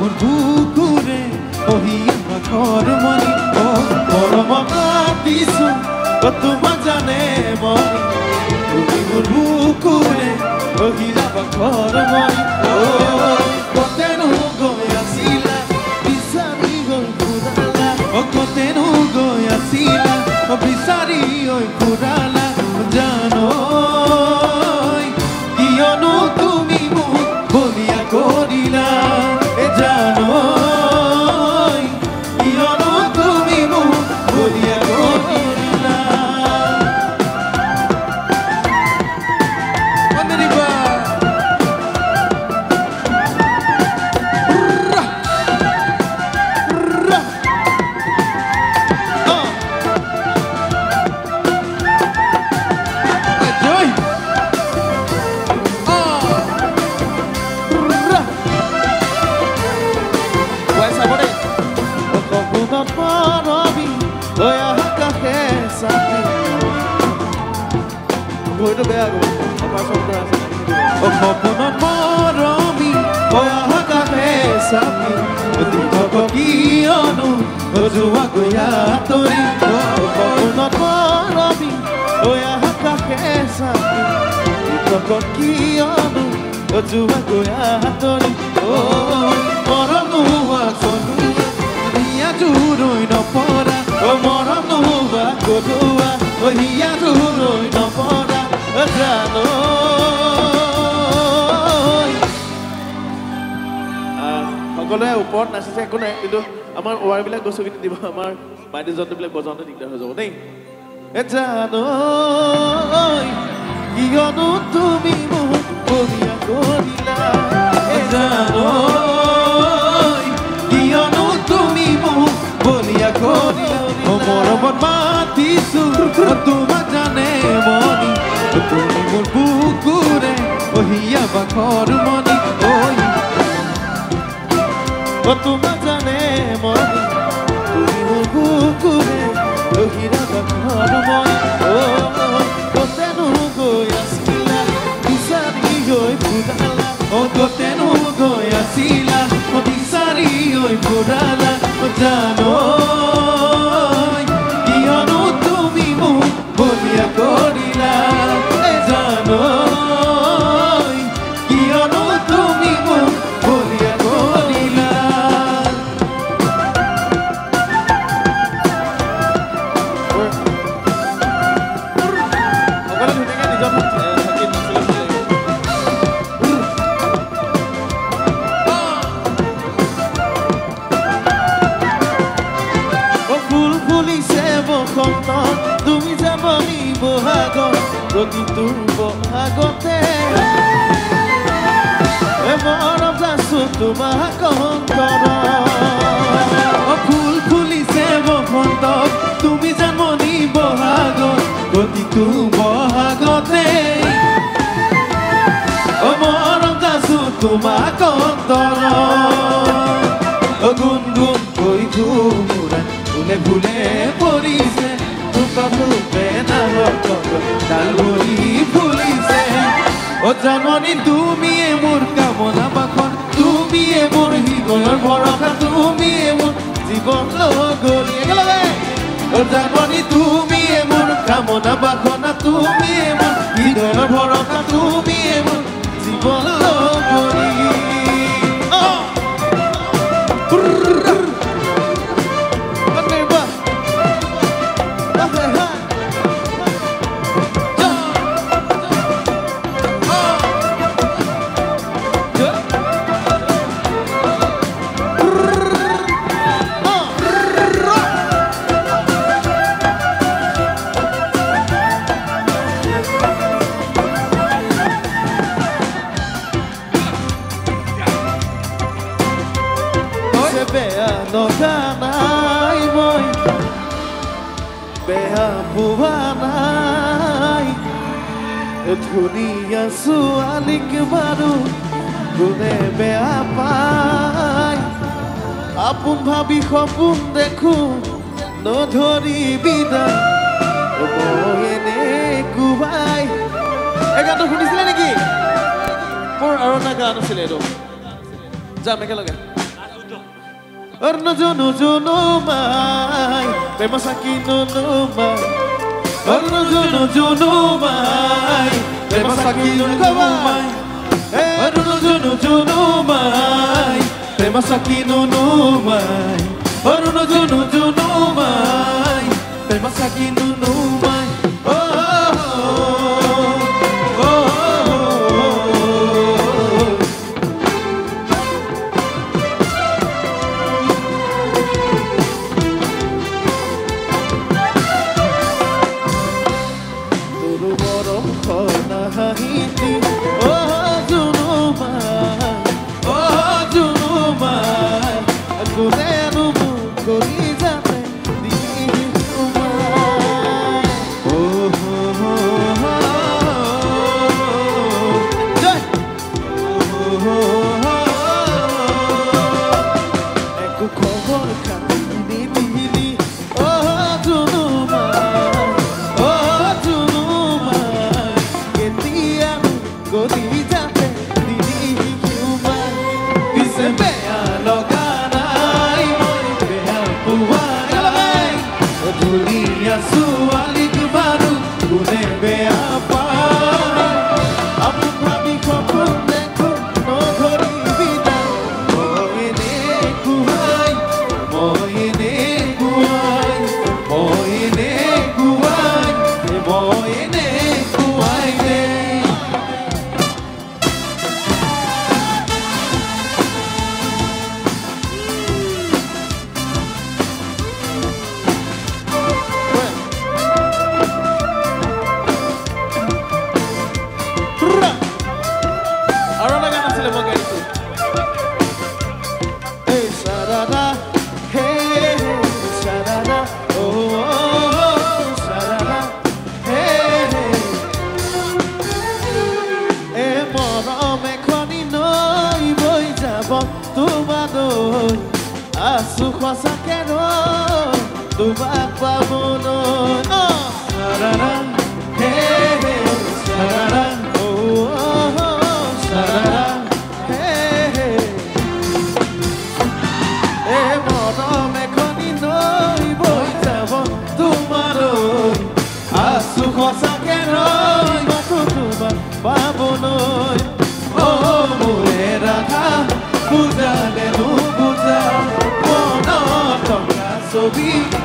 মোৰ বুকুৰে কহি ঘৰ মনি অ মৰম দিছো অ তোমাক জানে মনি। তুমি মোৰ বুকুৰে কহি ঘৰ মনি অ কতেনো গৈ আছিলা বিচাৰি গৈ ফুৰালা অ কতেনো ভৰিটো বেয়া গ'ল অপাৰেশ্যন কৰা আছে সপোনত মৰমি আকাশে চাপি। দীঘক কিয়নো যোৱা গৈ আঁতৰি। সপোনত মৰমি আকাশে চাপি। দীঘক কিয়নো যোৱা গৈ আঁতৰি। মৰম নোহোৱা কনুৱা হিয়া জোৰৈ নপৰা। অ মৰম নোহোৱা কনুৱা অ হিয়া জোৰৈ নপৰা। জানো সকলোৱে ওপৰত নাচিছে একো নাই কিন্তু আমাৰ ৱাৰবিলাক গছকি দিব আমাৰ বাদ্যযন্ত্ৰবিলাক বজাওঁতে দিগদাৰ হৈ যাব দেই জানো কিয়নো তুমি মোক বলিয়া কৰিলা অ তোমাক জানে মনি তুমি মোৰ বুকুৰে অহিয়া বাখৰ মনি অ কতেনো গৈ আছিলা বিচাৰি গৈ ফুৰালা অ গৈ আছিলা বিচাৰি গৈ ফুৰালা বহাগত প্ৰতিটো বহাগতে এ মৰম যাছো তোমাক অন্তৰত অ ফুল ফুলিছে বসন্ত তুমি যাবনি বহাগত প্ৰতিটো বহাগতে অ মৰম যাছো তোমাক অন্তৰত জাননী তুমিয়ে মোৰ কামনা বাখন তুমিয়ে মোৰ হৃদয়ৰ ভৰসা তুমিয়ে মোৰ জীৱন লগৰী। জাননী তুমিয়ে মোৰ কামনা বাসনা তুমিয়ে মই বেয়া পোৱা নাই। ধুনীয়া ছোৱালীক আপোন ভাবি সপোন দেখো এনে কোবাই। এই গানটো শুনিছিলে নেকি? আৰু এটা গান আছিলে এইটো। যাম একেলগে। Orno yo no mai, Vemos aquí no no mai. Orno yo no mai, Vemos aquí no no mai. Orno yo no mai, Vemos aquí no no mai. I میکنی نوی بای جوان تو بدوی اصو خواست کرو تو بد بمونوی نو سرارم هی هی سرارم ouvir.